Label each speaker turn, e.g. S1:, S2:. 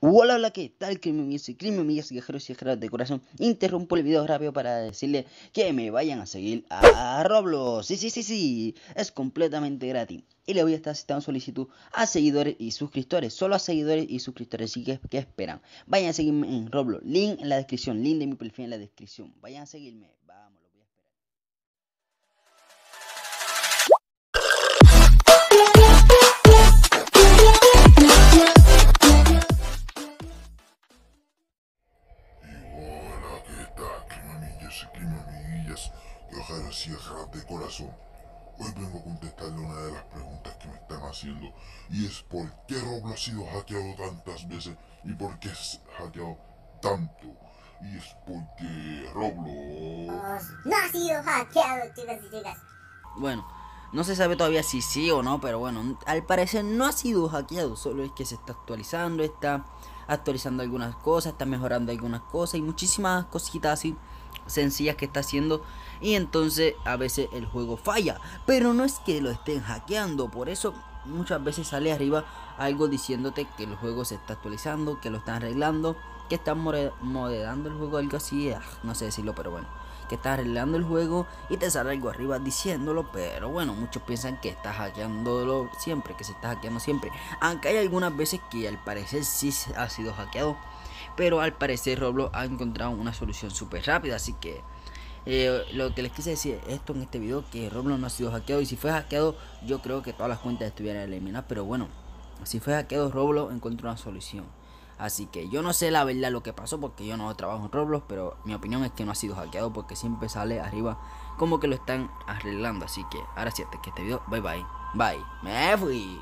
S1: Hola, hola, ¿qué tal? Crimen Music, Crimen Music, viajeros y viajeras de corazón. Interrumpo el video rápido para decirle que me vayan a seguir a Roblox. Sí, sí, sí, sí, es completamente gratis. Y le voy a estar citando solicitud a seguidores y suscriptores, solo a seguidores y suscriptores. Así que, ¿qué esperan? Vayan a seguirme en Roblox, link en la descripción, link de mi perfil en la descripción. Vayan a seguirme, vamos.
S2: Criminillas, viajeros y viajeras de corazón? Hoy vengo a contestarle una de las preguntas que me están haciendo y es ¿por qué Roblox ha sido hackeado tantas veces y por qué es hackeado tanto? Y es porque Roblox...
S3: No ha sido hackeado, chicas y chicas.
S1: Bueno, no se sabe todavía si sí o no, pero bueno, al parecer no ha sido hackeado, solo es que se está actualizando, está actualizando algunas cosas, está mejorando algunas cosas y muchísimas cositas así sencillas que está haciendo y entonces a veces el juego falla, pero no es que lo estén hackeando, por eso muchas veces sale arriba algo diciéndote que el juego se está actualizando, que lo están arreglando, que están moderando el juego, algo así, ah, no sé decirlo, pero bueno, que está arreglando el juego y te sale algo arriba diciéndolo, pero bueno, muchos piensan que está hackeándolo siempre, que se está hackeando siempre, aunque hay algunas veces que al parecer sí ha sido hackeado, pero al parecer Roblox ha encontrado una solución súper rápida, así que eh, lo que les quise decir esto en este video que Roblox no ha sido hackeado y si fue hackeado yo creo que todas las cuentas estuvieran eliminadas pero bueno si fue hackeado Roblox encontró una solución así que yo no sé la verdad lo que pasó porque yo no trabajo en Roblox pero mi opinión es que no ha sido hackeado porque siempre sale arriba como que lo están arreglando. Así que ahora sí hasta que este video. Bye bye. Bye. Me fui